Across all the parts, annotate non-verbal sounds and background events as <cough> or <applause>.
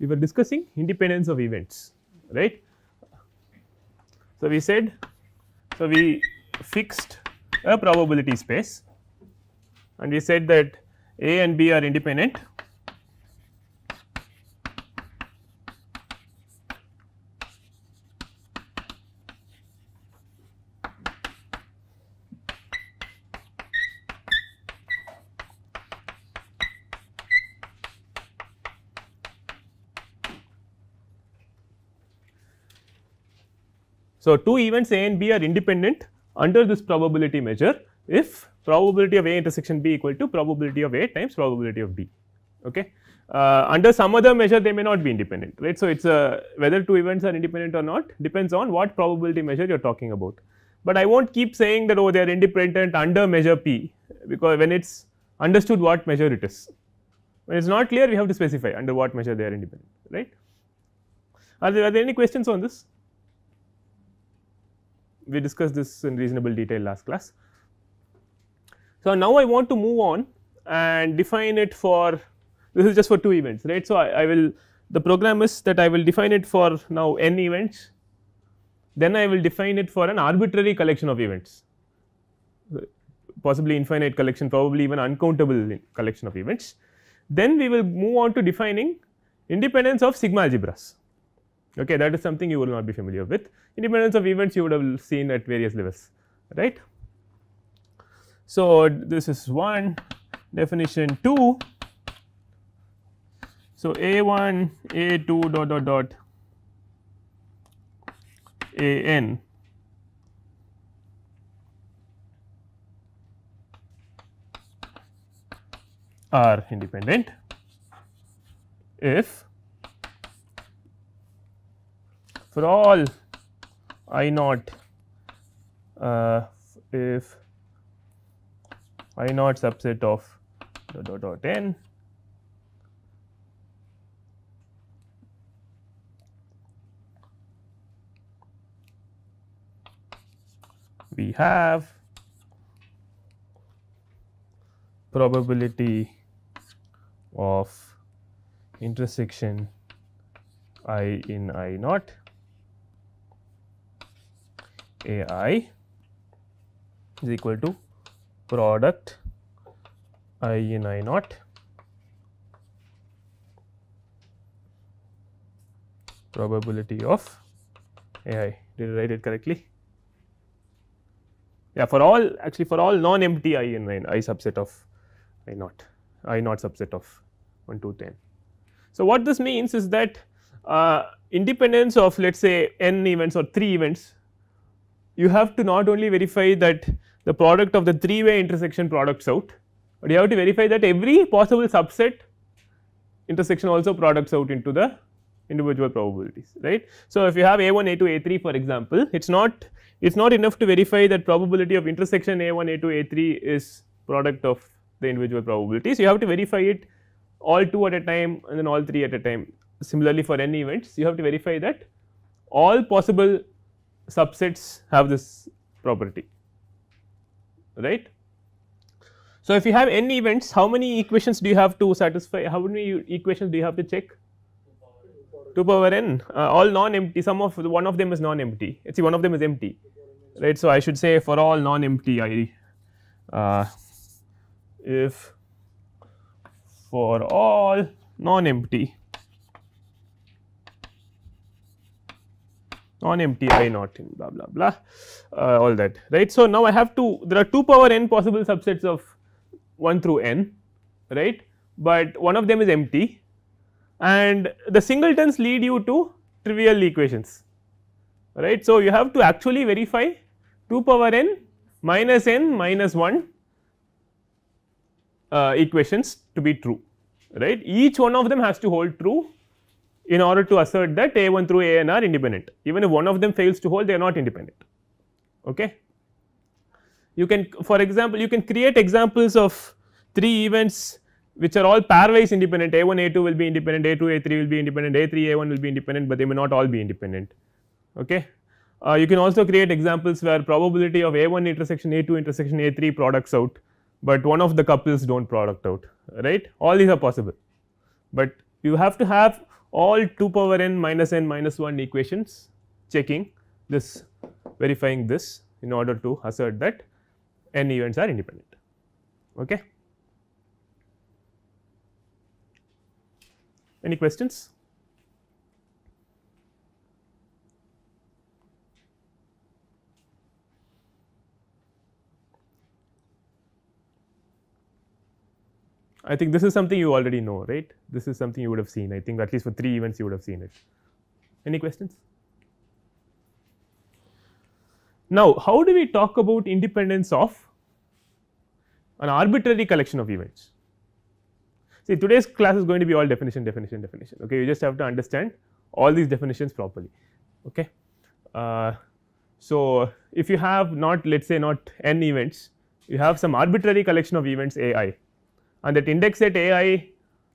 we were discussing independence of events right. So, we said so we fixed a probability space and we said that A and B are independent So, two events A and B are independent under this probability measure if probability of A intersection B equal to probability of A times probability of B. Okay. Uh, under some other measure they may not be independent right. So, it is a whether two events are independent or not depends on what probability measure you are talking about. But I will not keep saying that oh they are independent under measure P because when it is understood what measure it is. When it is not clear we have to specify under what measure they are independent right. Are there, are there any questions on this? We discussed this in reasonable detail last class. So, now I want to move on and define it for this is just for two events right. So, I, I will the program is that I will define it for now n events then I will define it for an arbitrary collection of events possibly infinite collection probably even uncountable collection of events. Then we will move on to defining independence of sigma algebras okay that is something you will not be familiar with. Independence of events you would have seen at various levels right. So, this is one definition 2 so a 1 a 2 dot dot dot a n. Are independent. If for all i naught uh, if i naught subset of dot dot dot n we have probability of intersection i in i naught a i is equal to product i in i naught probability of a i. Did I write it correctly? Yeah, for all actually for all non empty i in i, I subset of i naught, i naught subset of 1 to 10. So, what this means is that uh, independence of let us say n events or 3 events you have to not only verify that the product of the three way intersection products out, but you have to verify that every possible subset intersection also products out into the individual probabilities right. So, if you have a 1 a 2 a 3 for example, it is not it is not enough to verify that probability of intersection a 1 a 2 a 3 is product of the individual probabilities. You have to verify it all 2 at a time and then all 3 at a time. Similarly, for n events you have to verify that all possible subsets have this property right. So, if you have n events how many equations do you have to satisfy how many equations do you have to check 2 power n uh, all non empty some of one of them is non empty see one of them is empty right. So, I should say for all non empty I uh, if for all non empty non empty i naught in blah blah blah uh, all that right. So, now I have to there are 2 power n possible subsets of 1 through n right, but one of them is empty and the singletons lead you to trivial equations right. So, you have to actually verify 2 power n minus n minus 1 uh, equations to be true right each one of them has to hold true in order to assert that a 1 through a n are independent even if one of them fails to hold they are not independent. Okay. You can for example, you can create examples of 3 events which are all pairwise independent a 1 a 2 will be independent a 2 a 3 will be independent a 3 a 1 will be independent, but they may not all be independent. Okay. Uh, you can also create examples where probability of a 1 intersection a 2 intersection a 3 products out, but one of the couples do not product out right all these are possible, but you have to have all 2 power n minus n minus 1 equations checking this verifying this in order to assert that n events are independent. Okay. Any questions? I think this is something you already know, right? This is something you would have seen. I think at least for three events you would have seen it. Any questions? Now, how do we talk about independence of an arbitrary collection of events? See, today's class is going to be all definition, definition, definition. Okay, you just have to understand all these definitions properly. Okay. Uh, so, if you have not let us say not n events, you have some arbitrary collection of events a i and that index set a i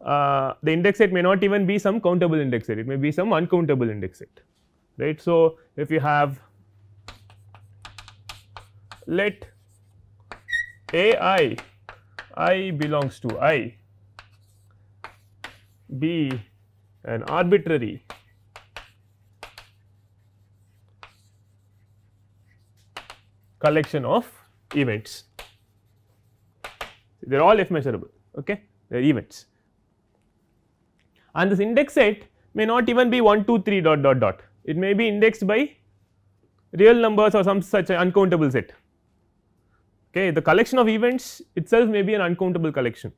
uh, the index set may not even be some countable index set, it may be some uncountable index set, right. So, if you have let a i i belongs to i be an arbitrary collection of events. They are all f measurable okay? They are events and this index set may not even be 1 2 3 dot dot dot. It may be indexed by real numbers or some such uncountable set. Okay the collection of events itself may be an uncountable collection.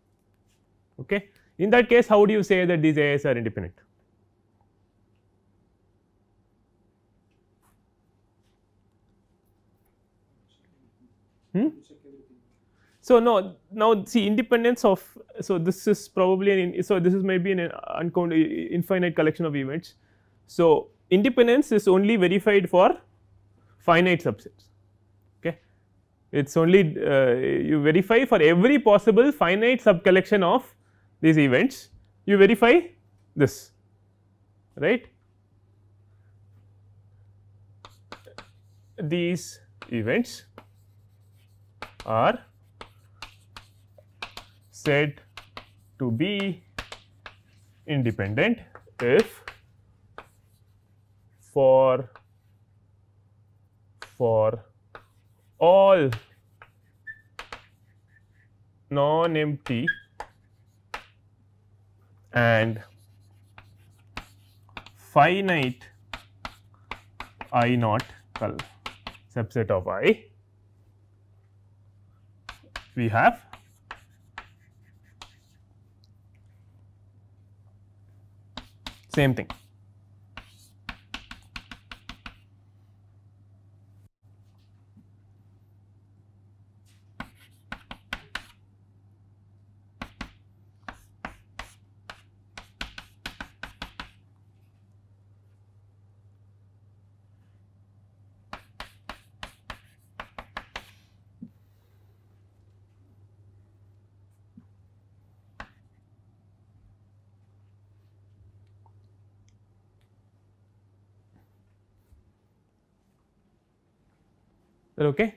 Okay in that case how do you say that these AIs are independent hmm? So, no now see independence of so this is probably an so this is maybe an uncountable infinite collection of events. So, independence is only verified for finite subsets. Okay? It is only uh, you verify for every possible finite sub collection of these events you verify this. Right? These events are said to be independent if for for all non-empty and finite i naught subset of i we have same thing okay.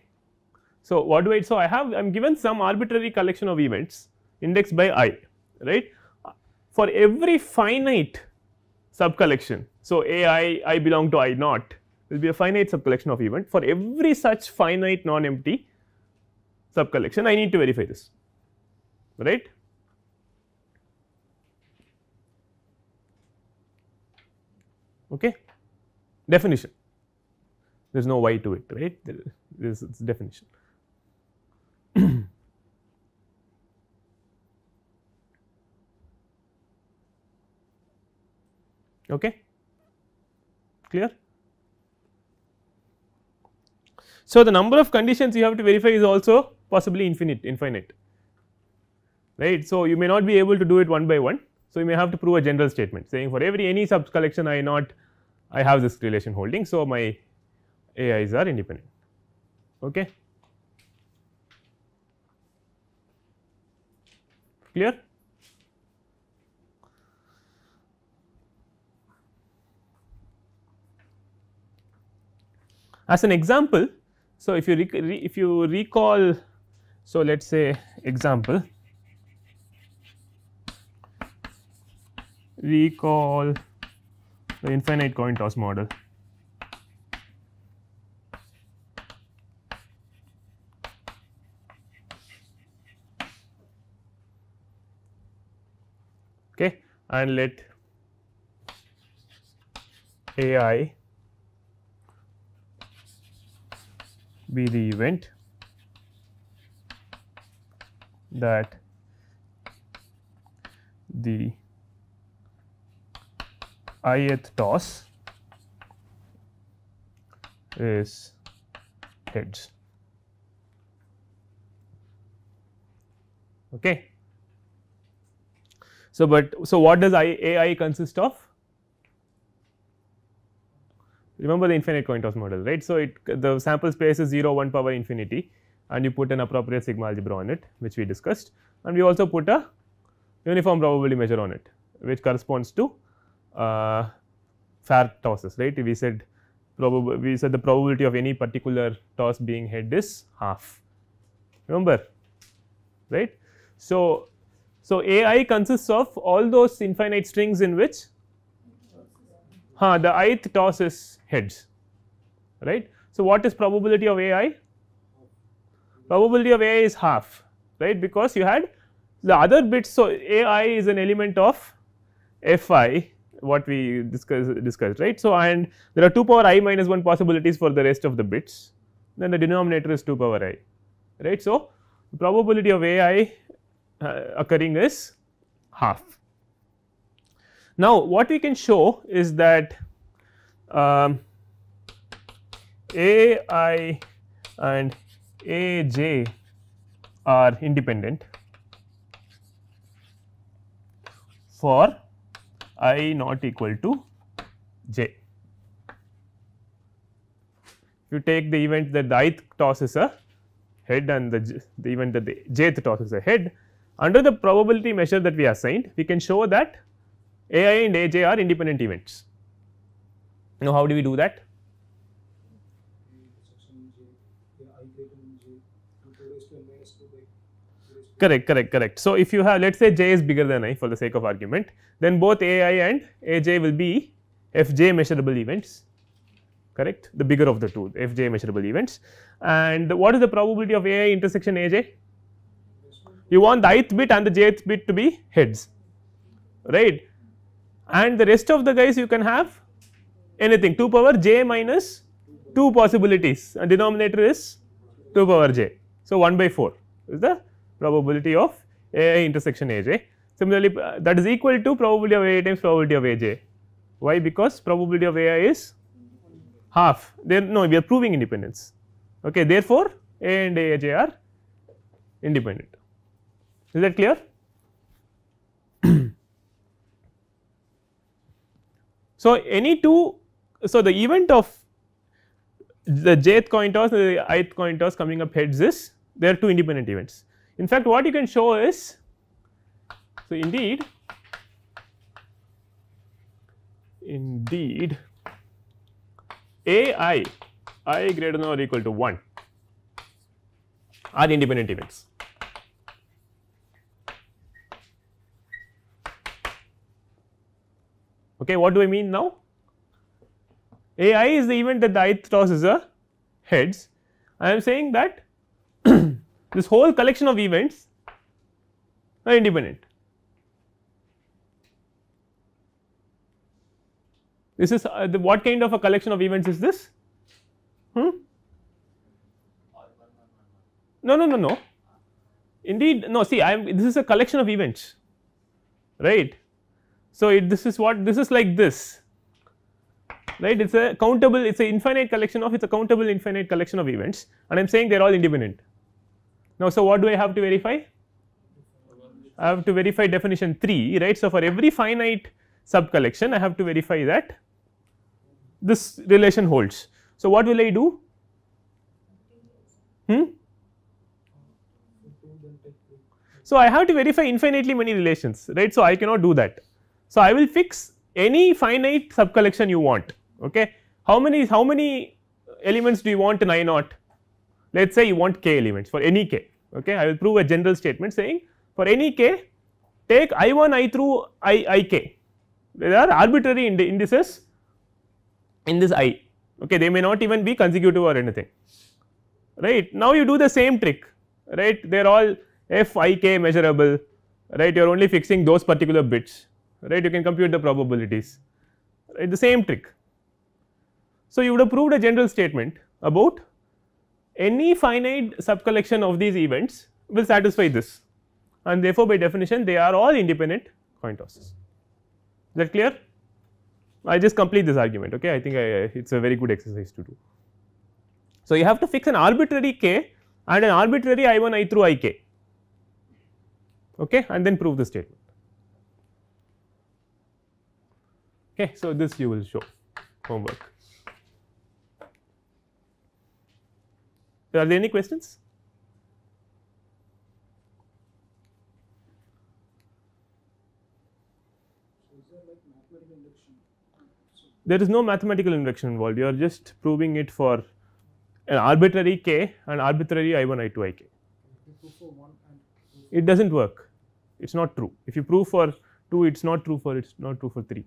So, what do I so I have I am given some arbitrary collection of events indexed by i right for every finite sub collection. So, a i i belong to i naught will be a finite sub collection of event for every such finite non empty sub collection I need to verify this right. Okay. Definition there is no why to it right there is its definition. <clears throat> okay. Clear? So the number of conditions you have to verify is also possibly infinite infinite. Right? So you may not be able to do it one by one. So you may have to prove a general statement saying for every any sub collection i naught i have this relation holding. So my AIs are independent. Okay. Clear? As an example, so if you if you recall, so let us say example, recall the infinite coin toss model. Okay, and let AI be the event that the ith toss is heads. Okay. So, but so what does I, AI consist of? Remember the infinite coin toss model, right? So, it the sample space is 0 1 power infinity and you put an appropriate sigma algebra on it which we discussed and we also put a uniform probability measure on it which corresponds to uh, fair tosses right we said we said the probability of any particular toss being head is half remember right so so ai consists of all those infinite strings in which? Huh, the ith toss is heads right? So what is probability of ai probability of ai is half right? Because you had the other bits. So ai is an element of fi what we discussed discussed right. So, and there are 2 power i minus 1 possibilities for the rest of the bits. Then the denominator is 2 power i right. So, the probability of ai uh, occurring is half. Now, what we can show is that um, ai and aj are independent for i not equal to j. You take the event that the ith toss is a head and the, the event that the jth toss is a head, under the probability measure that we assigned, we can show that ai and aj are independent events. Now, how do we do that? Correct, correct, correct. So, if you have let us say j is bigger than i for the sake of argument, then both ai and aj will be fj measurable events correct the bigger of the two fj measurable events and what is the probability of ai intersection aj you want the ith bit and the jth bit to be heads right and the rest of the guys you can have anything 2 power j minus 2 possibilities and denominator is 2 power j so 1 by 4 is the probability of ai intersection aj Similarly, uh, that is equal to probability of A times probability of AJ. Why? Because probability of AI is half. There no, we are proving independence. Okay, therefore, A and AJ are independent. Is that clear? <clears throat> so, any two, so the event of the jth coin toss and the ith coin toss coming up heads is there are two independent events. In fact, what you can show is so, indeed, indeed a i i greater than or equal to 1 are independent events. Okay, what do I mean now? A i is the event that the ith toss is a heads. I am saying that <clears throat> this whole collection of events are independent. This is uh, the, what kind of a collection of events is this? Hmm? No, no, no, no. Indeed, no. See, I am. This is a collection of events, right? So it, this is what this is like this, right? It's a countable. It's an infinite collection of. It's a countable infinite collection of events, and I'm saying they're all independent. Now, so what do I have to verify? I have to verify definition 3 right. So, for every finite sub collection I have to verify that this relation holds. So, what will I do? Hmm? So, I have to verify infinitely many relations right. So, I cannot do that. So, I will fix any finite sub collection you want okay. How many how many elements do you want in I naught? Let us say you want k elements for any k okay. I will prove a general statement saying for any k take i 1 i through i i k there are arbitrary indices in this i okay they may not even be consecutive or anything right now you do the same trick right they are all f i k measurable right you are only fixing those particular bits right you can compute the probabilities right the same trick. So, you would have proved a general statement about any finite sub collection of these events will satisfy this and therefore, by definition they are all independent coin tosses. Is that clear? I just complete this argument okay I think it is a very good exercise to do. So, you have to fix an arbitrary k and an arbitrary i 1 i through i k okay, and then prove the statement. Okay, so this you will show homework. Are there any questions? There is no mathematical induction involved, you are just proving it for an arbitrary k and arbitrary i 1 i 2 i k. It does not work, it is not true. If you prove for 2, it is not true for it is not true for 3.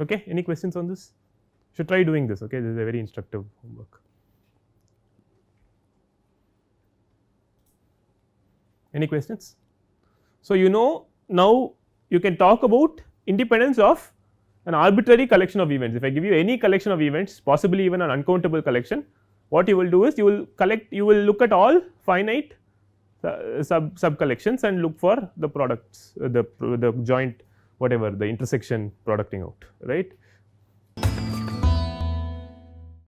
Okay, any questions on this? Should try doing this. Okay, this is a very instructive homework. Any questions? So you know now you can talk about independence of an arbitrary collection of events. If I give you any collection of events, possibly even an uncountable collection, what you will do is you will collect, you will look at all finite uh, sub sub collections and look for the products, uh, the the joint whatever the intersection producting out, right.